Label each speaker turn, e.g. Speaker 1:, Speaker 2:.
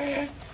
Speaker 1: Bye.